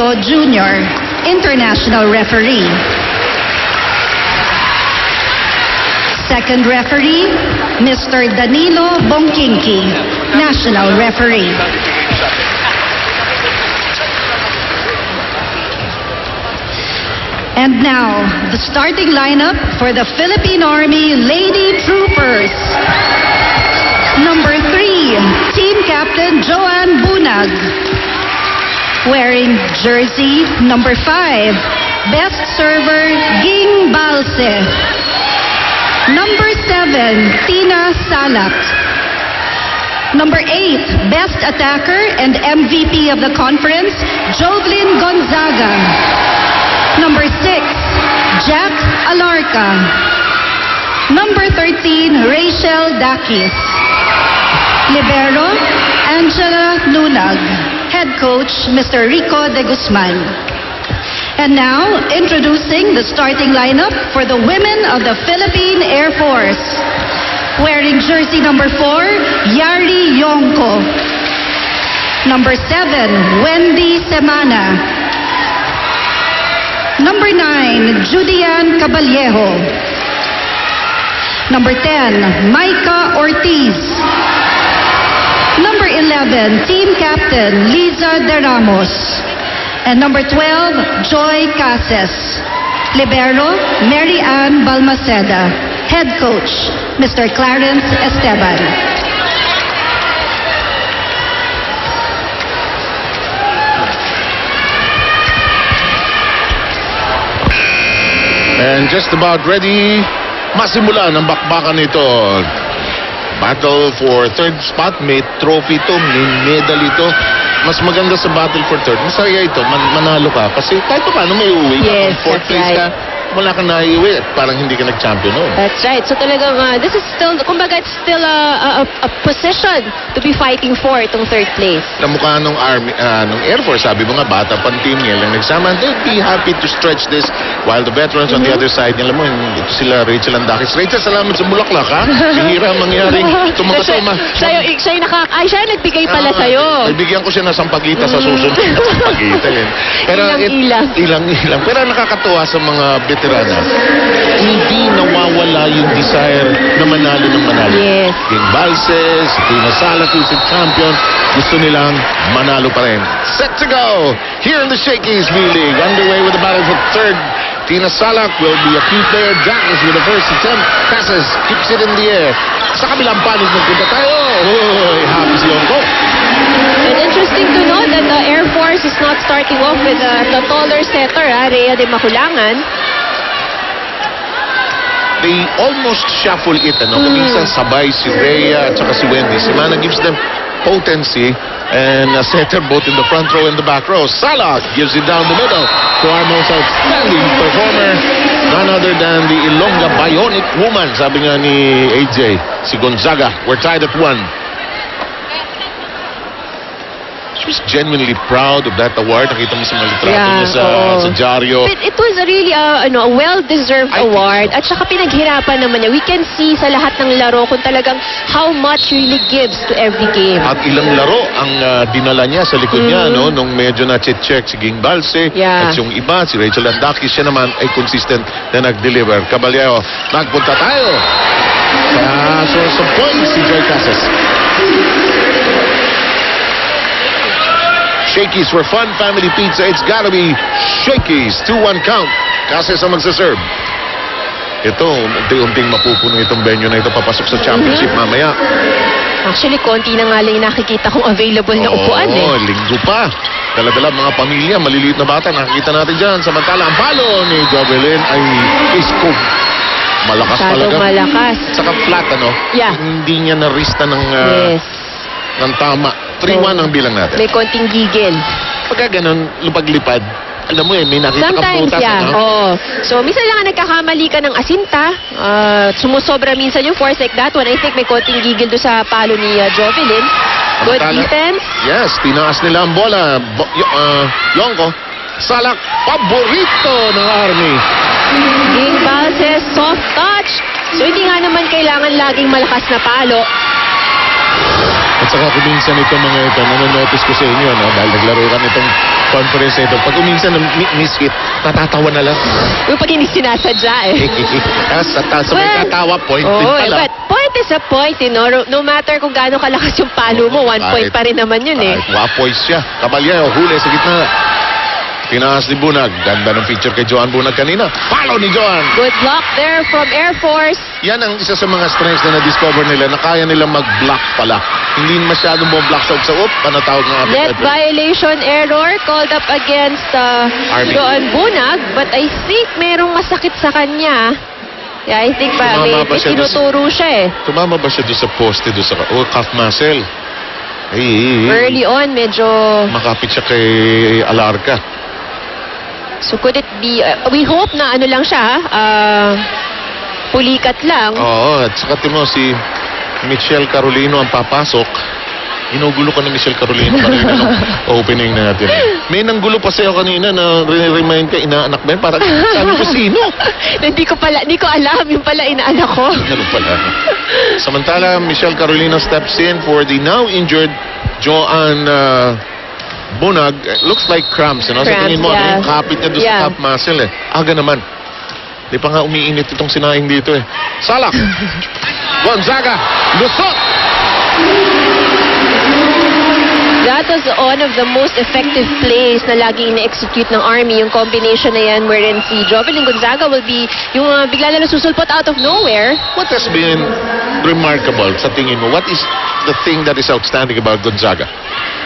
Benito Jr., international referee. Second referee, Mr. Danilo Bongkinki, national referee. And now, the starting lineup for the Philippine Army Lady Troopers. Number three, Team Captain Joanne Bunag. Wearing jersey number five, Best Server Ging Balse. Number seven, Tina Salak. Number eight, Best Attacker and MVP of the conference, Jovelyn Gonzaga. Number six, Jack Alarca. Number 13, Rachel Dakis. Libero, Angela Nunag. Head coach, Mr. Rico de Guzman. And now, introducing the starting lineup for the women of the Philippine Air Force. Wearing jersey number four, Yari Yonko. Number seven, Wendy Semana. Number 9, Judian Caballejo. Number 10, Maika Ortiz. Number 11, Team Captain Liza De Ramos. And number 12, Joy Cases. Libero, Mary Ann Balmaceda. Head coach, Mr. Clarence Esteban. And just about ready, masimulan ang bakbakan nito. Battle for third spot, may trophy to, may medal ito. Mas maganda sa battle for third. Masaya ito, man manalo ka. Kasi kahit pa paano may uwi. Yes, fourth place right. ka, wala ka naiuwi at parang hindi ka nag-champion noon. That's right. So talagang, uh, this is still, kumbaga, it's still a, a, a position to be fighting for itong third place. Namukha nung army, ah, nung Air Force, sabi mo nga, bata pang team niya lang nagsama. They'd be happy to stretch this while the veterans on the other side, alam mo, ito sila Rachel Andakis. Rachel, salamat sa bulaklak, ha? Sihira ang mangyaring tumakasama. siya, yung, siya yung naka, ay, siya yung nagbigay pala sa'yo. Ay, bigyan ko siya ng sampagita sa susunod sampagita yun. Ilang-ilang. Ilang-ilang. Pero nakakatuwa sa mga veteranas, hindi nawawala yung desire na manalo ng manalo. Yes. King Balses, si Tina Salas, champion, gusto nilang manalo pa rin. Set to go! Here in the Shakey's V-League, underway with the battle for third. Tina Salak will be a key player. Jack is with the first attempt. Passes, keeps it in the air. Sa kabilang panig magpunta tayo. Uy, happy si Yonko. And interesting to note that the Air Force is not starting off with uh, the taller setter, ah, Rhea de Maculangan. They almost shuffle it, ano? Mm. Minsan sabay si Rhea at saka si Wendy. Si Mana gives them potency and a setter both in the front row and the back row. Salah gives it down the middle to our most outstanding performer, none other than the Ilongga Bionic Woman, sabi nga ni AJ, si Gonzaga. We're tied at one. She was genuinely proud of that award. Nakita mo sa mga litrato Yeah, niya sa, oo. sa dyaryo. But it was a really uh, ano, a well-deserved award. so. At saka pinaghirapan naman niya. We can see sa lahat ng laro kung talagang how much he really gives to every game. At ilang laro ang ah, dinala niya sa likod niya, no? Nung medyo na check si Ging Balse. Mm-hmm. Yeah. At yung iba, si Rachel Andakis, siya naman ay consistent na nag-deliver. Caballero, nagpunta tayo. Sa source of points, si Joy Casas. Shakey's for fun family pizza. It's gotta be Shakey's. 2-1 count. Casas ang magsaserve. Ito, unti-unting mapupuno itong venue na ito papasok sa championship Mm-hmm. mamaya. Actually, konti na nga lang yung nakikita kong available na upuan Oo, eh. linggo pa. Dala-dala mga pamilya, maliliit na bata, nakikita natin dyan. Samantala, ang palo ni Jovelyn ay isko. Malakas Masyadong talaga. malakas. Saka flat, ano? Yeah. Hindi niya narista ng, ah, Yes. ng tama. 3-1 ang bilang natin. May konting gigil. Pagka ganun, lupaglipad, alam mo eh, may nakita kang Sometimes, butas, yeah. ano? Oo. So, minsan lang nagkakamali ka ng asinta. Uh, sumusobra minsan yung force like that one. I think may konting gigil do sa palo ni uh, Jovelyn. Good Samantala- defense. Yes, tinaas nila ang bola. Bo, y- ah, Yongko, Salak, paborito ng Army. Ging Balses, soft touch. So, hindi nga naman kailangan laging malakas na palo. Saka kung minsan itong mga ito, nanonotice ko sa inyo, no? dahil naglaro kami itong conference ito. Pag kuminsan mi- miss hit, natatawa na lang. Yung pag hindi sinasadya eh. Ah, sa, ta- sa may Well, tatawa, point din Oo, pala. but point is a point, know. No- No matter kung gaano kalakas yung palo mo, one point pa rin naman yun eh. Kahit wapoy siya. Kabalya, huli sa gitna. Tinaas ni Bunag. Ganda ng picture kay Joan Bunag kanina. Follow ni Joan. Good luck there from Air Force. Yan ang isa sa mga strengths na na-discover nila na kaya nila mag-block pala. Hindi masyadong mo block sa sa up. Ano tawag ng ating Net violation error called up against uh, Army. Joan Bunag. But I think merong masakit sa kanya. Yeah, I think pa, may, may tinuturo siya eh. Tumama ba siya doon sa poste, doon sa oh, calf muscle? Ay, Early on, medyo... makapit siya kay Alarca. So could it be... uh, we hope na ano lang siya? Uh, pulikat lang. Oo, at saka timo si Michelle Carolino ang papasok. Inugulo ka ni Michelle Carolino kanina nung opening natin. May nanggulo pa sa'yo kanina na re-remind ka, inaanak ba yun? Parang sabi ko, sino? hindi ko pala, hindi ko alam. Yung pala inaanak ko. Ganun pala. Samantala, Michelle Carolino steps in for the now injured Joanne uh, Bunag. Looks like cramps, you know? Sa Cramps, tingin mo, yeah. ano yung kapit niya doon Yeah. sa top muscle eh. Aga naman. Di pa nga umiinit itong sinaing dito eh. Salak! Gonzaga! Lusot! That was one of the most effective plays na lagi ina-execute ng Army, yung combination na yan wherein si Jovelyn Gonzaga will be yung uh, bigla na susulpot out of nowhere. What has been remarkable sa tingin mo? What is the thing that is outstanding about Gonzaga?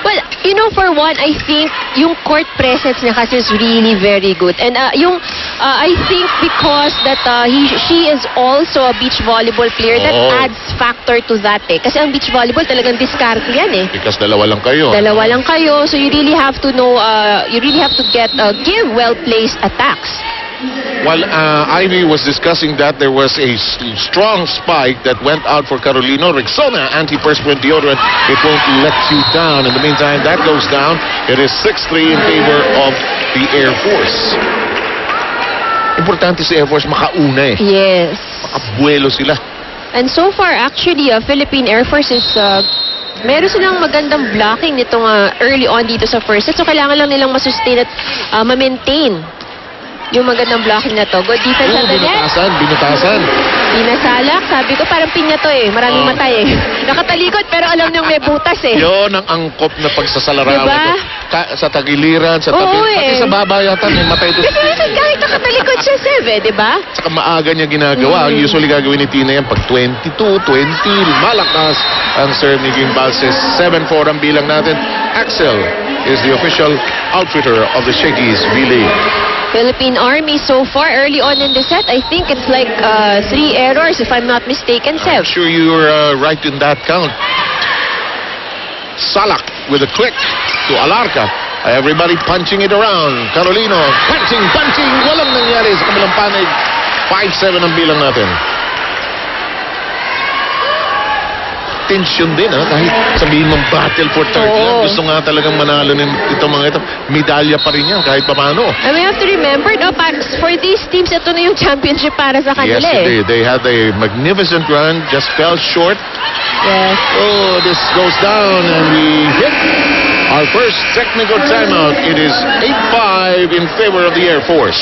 Well, you know, for one, I think yung court presence niya kasi is really very good. And uh, yung, uh, I think because that uh, he, she is also a beach volleyball player, that Oo. adds factor to that eh. Kasi ang beach volleyball talagang diskarte yan eh. Because dalawa lang kayo. Dalawa lang kayo, so you really have to know, uh, you really have to get, uh, give well-placed attacks. While uh, Ivy was discussing that, there was a strong spike that went out for Carolino. Rexona antiperspirant deodorant. It won't let you down. In the meantime, that goes down. It is 6-3 in favor of the Air Force. Importante sa Air Force makauna eh. Yes. Makabuelo sila. And so far, actually, uh, Philippine Air Force is... Uh, meron silang magandang blocking nitong uh, early on dito sa first set. So, kailangan lang nilang masustain at uh, ma-maintain yung magandang blocking na to. Good defense at the net. binutasan, binutasan. Pinasalak. Sabi ko, parang pinya to eh. Maraming Oo. matay eh. Nakatalikod, pero alam niyang may butas eh. Yun ang angkop na pagsasalarawan Diba? ko. Ka- sa tagiliran, sa tabi. Oo, Pati eh. sa baba yata may matay doon. Kasi kahit nakatalikod siya, Sev eh, di ba? Saka maaga niya ginagawa. Mm. Usually gagawin ni Tina yan pag 22, 20. Malakas ang serve ni Gimbalses. 7-4 ang bilang natin. Axel is the official outfitter of the Shaggies relay. Philippine Army so far, early on in the set, I think it's like uh, three errors if I'm not mistaken, I'm sure you're uh, right in that count. Salak with a click to Alarca. Everybody punching it around. Carolino, punching, punching. Walang nangyari sa kabilang panig. 5-7 ang bilang natin. Tension din ha, kahit sabihin mong battle for third Oo. lang. Gusto nga talagang manalo ng ito mga ito. Medalya pa rin yan kahit paano. And we have to remember, no, for these teams, ito na yung championship para sa Yes, kanila they, eh. they had a magnificent run, just fell short. Yes. Oh, this goes down and we hit our first technical timeout. It is 8-5 in favor of the Air Force.